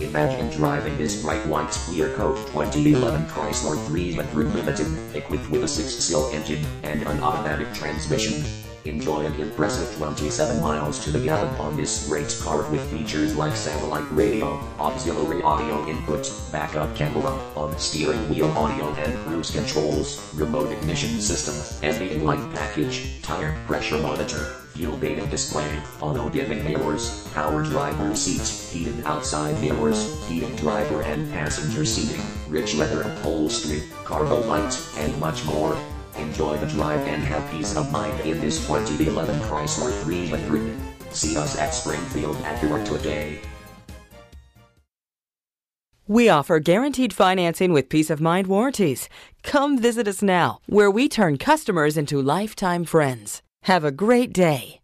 Imagine driving this bright white clear coat 2011 Chrysler 300 Limited, equipped with a 6-cylinder engine and an automatic transmission. Enjoy an impressive 27 miles to the gallon on this great car with features like satellite radio, auxiliary audio input, backup camera, on steering wheel audio and cruise controls, remote ignition system, ambient light package, tire pressure monitor, fuel data display, auto dimming mirrors, power driver seats, heated outside mirrors, heated driver and passenger seating, rich leather upholstery, cargo lights, and much more. Enjoy the drive and have peace of mind in this 2011 Chrysler 300. See us at Springfield Acura today. We offer guaranteed financing with peace of mind warranties. Come visit us now, where we turn customers into lifetime friends. Have a great day.